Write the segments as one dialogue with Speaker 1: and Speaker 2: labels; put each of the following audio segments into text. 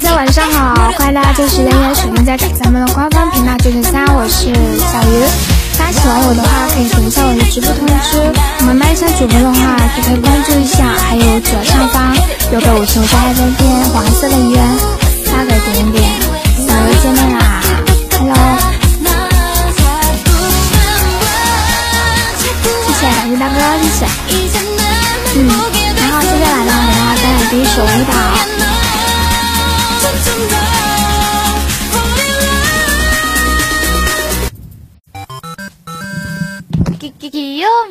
Speaker 1: 大家晚上好，欢迎大家这时间点锁定在咱们的官方频道九九三，我是小鱼。大家喜欢我的话，可以点一下我的直播通知。我们麦上主播的话，就可以关注一下，还有左上方有个五球加爱在变黄色的圆，发个点点。小鱼见面啦，Hello。谢谢感谢大哥，谢谢。嗯，然后接下来呢，给大家带来第一首舞蹈。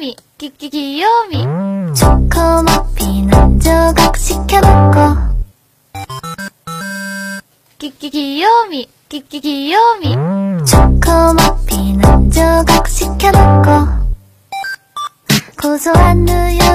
Speaker 2: 귀요미 귀귀 귀요미 초코 머핀 한 조각 시켜먹고 귀귀 귀요미 귀귀 귀요미 초코 머핀 한 조각 시켜먹고 고소한 우유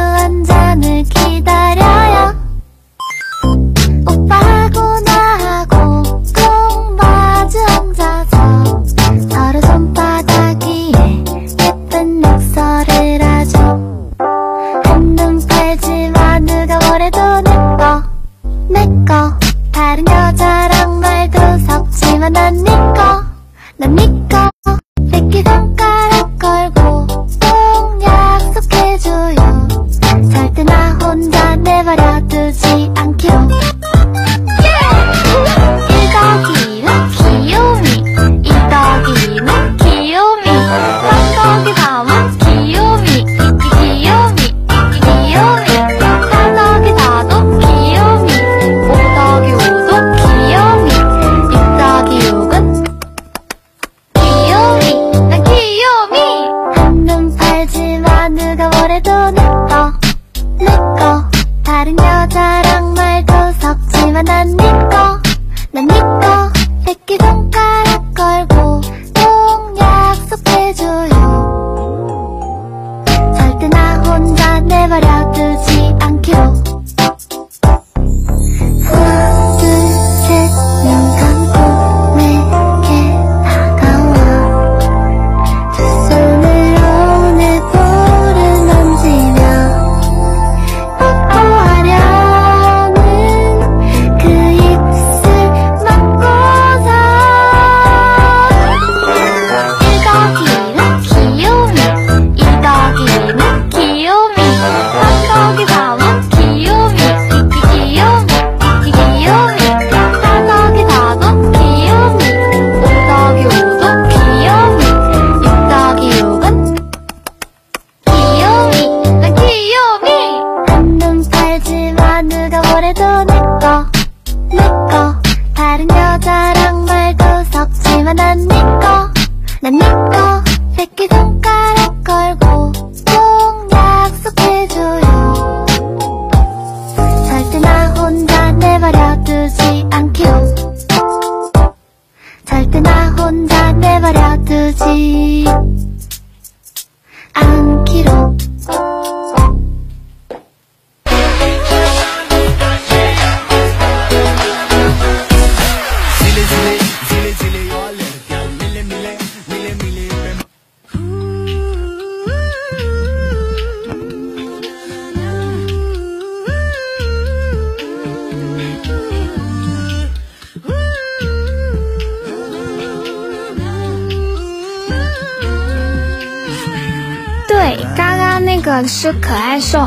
Speaker 1: 个是可爱兽，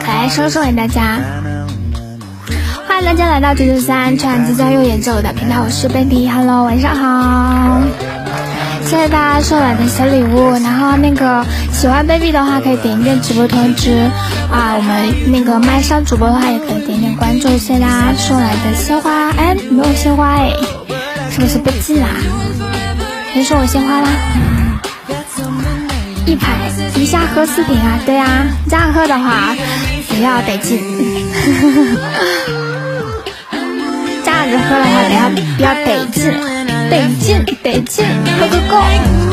Speaker 1: 可爱兽送给大家。欢迎大家来到九九三传即将右眼这我的频道，我是 baby，hello，晚上好。谢谢大家送来的小礼物，然后那个喜欢 baby 的话可以点一点直播通知啊，我们那个麦上主播的话也可以点点关注。谢谢大家送来的鲜花，哎，没有鲜花哎，是不是被禁啦？谁送我鲜花啦？一排一下喝四瓶啊？对啊，这样喝的话比较得劲。这样子喝的话，比较比较得劲，得劲得劲，喝个够。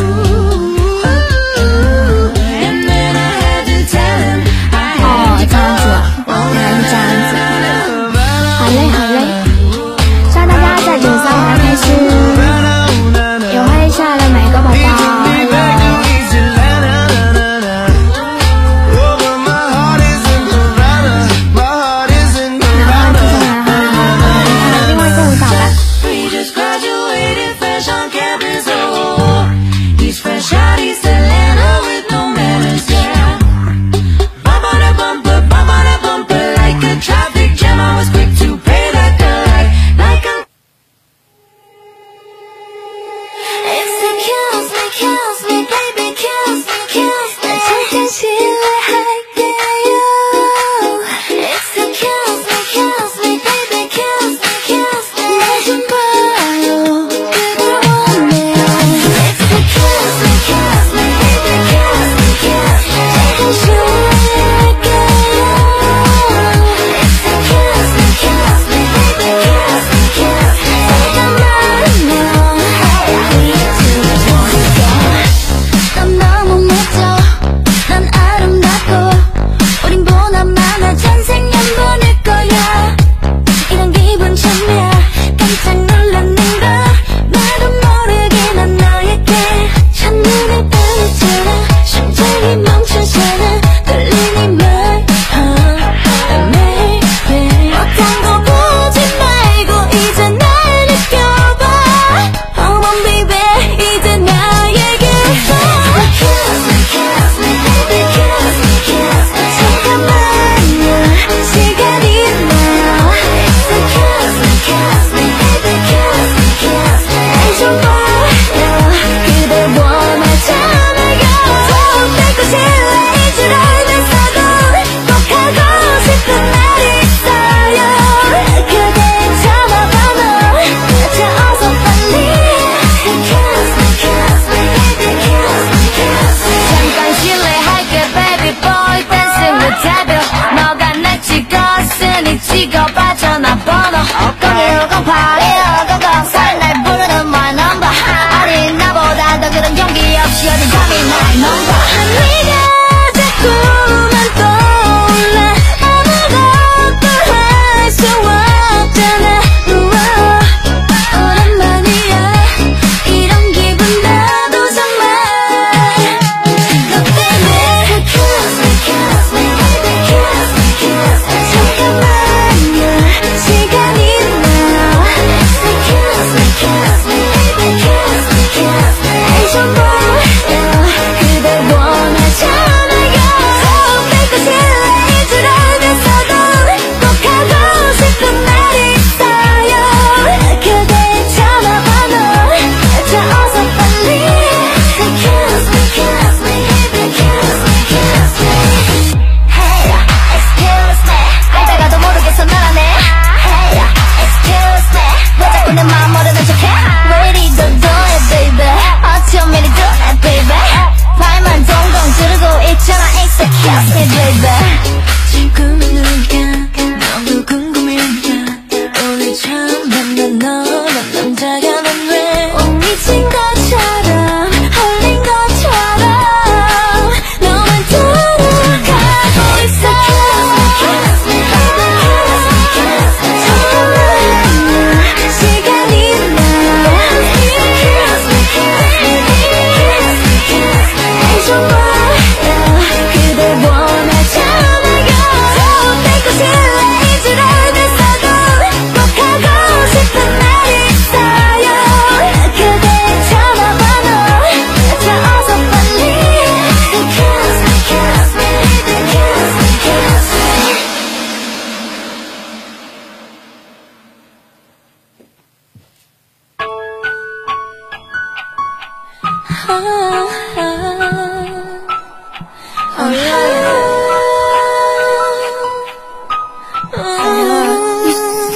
Speaker 1: 혼자가 안돼. Only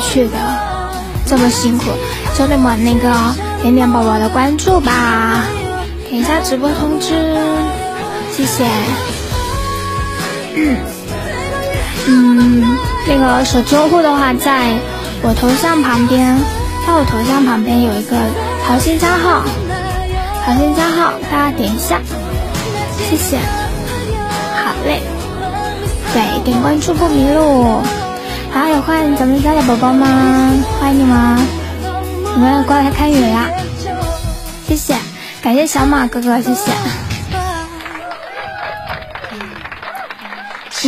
Speaker 1: 去的，这么辛苦，兄弟们那个点点宝宝的关注吧，点一下直播通知，谢谢。嗯，那个手机用户的话，在我头像旁边，在我头像旁边有一个桃心加号，桃心加号，大家点一下，谢谢。好嘞，对，点关注不迷路。还，有欢迎咱们家的宝宝们，欢迎你们，你们过来看雨啦，谢谢，感谢小马哥哥，谢谢。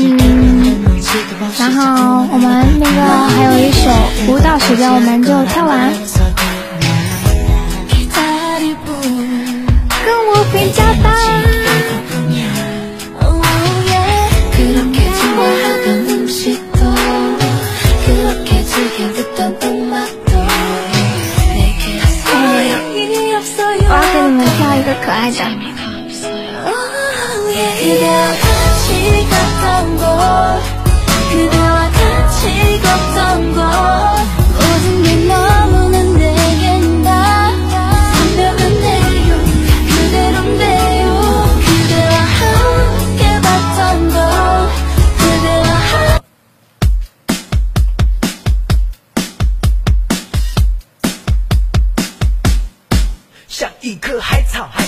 Speaker 1: 嗯，然后我们那个还有一首舞蹈时间，我们就跳完。跟我回家吧。我要给你们跳一个可爱的。
Speaker 3: 一棵海草，海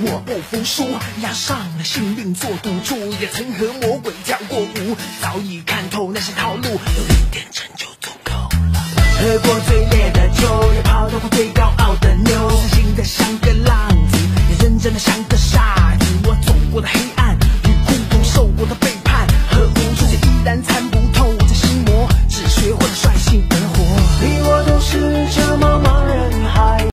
Speaker 3: 我不服输，押上了性命做赌注，也曾和魔鬼跳过舞，早已看透那些套路，有一点成就足够了。喝过最烈的酒，也泡到过最高傲的妞，自信的像个浪子，也认真的像个傻子，我走过的黑暗与孤独，受过的背。